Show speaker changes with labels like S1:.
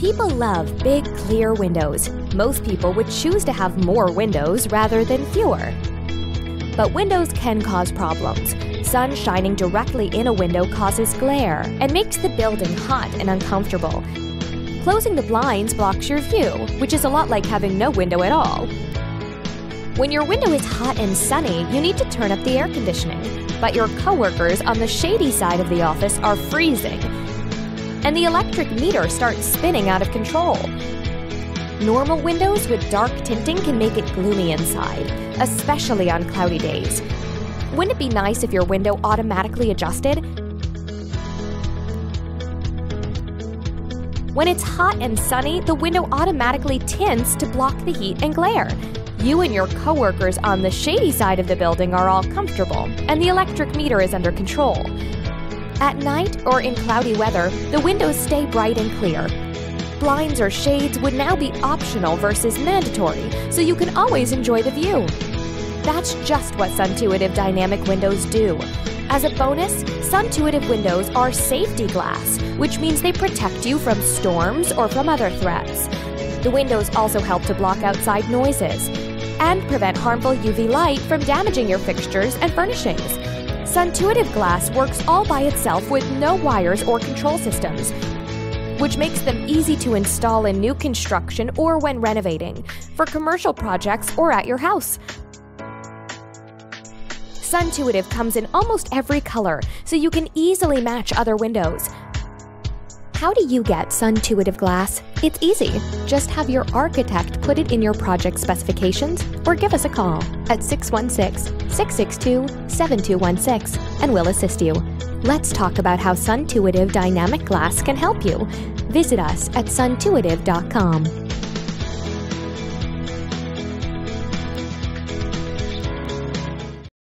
S1: People love big, clear windows. Most people would choose to have more windows rather than fewer. But windows can cause problems. Sun shining directly in a window causes glare and makes the building hot and uncomfortable. Closing the blinds blocks your view, which is a lot like having no window at all. When your window is hot and sunny, you need to turn up the air conditioning, but your coworkers on the shady side of the office are freezing and the electric meter starts spinning out of control. Normal windows with dark tinting can make it gloomy inside, especially on cloudy days. Wouldn't it be nice if your window automatically adjusted? When it's hot and sunny, the window automatically tints to block the heat and glare. You and your coworkers on the shady side of the building are all comfortable, and the electric meter is under control. At night or in cloudy weather, the windows stay bright and clear. Blinds or shades would now be optional versus mandatory, so you can always enjoy the view. That's just what Suntuitive Dynamic Windows do. As a bonus, Suntuitive windows are safety glass, which means they protect you from storms or from other threats. The windows also help to block outside noises and prevent harmful UV light from damaging your fixtures and furnishings. Suntuitive Glass works all by itself with no wires or control systems, which makes them easy to install in new construction or when renovating, for commercial projects or at your house. Suntuitive comes in almost every color, so you can easily match other windows. How do you get Suntuitive glass? It's easy. Just have your architect put it in your project specifications or give us a call at 616 662 7216 and we'll assist you. Let's talk about how Suntuitive Dynamic Glass can help you. Visit us at suntuitive.com.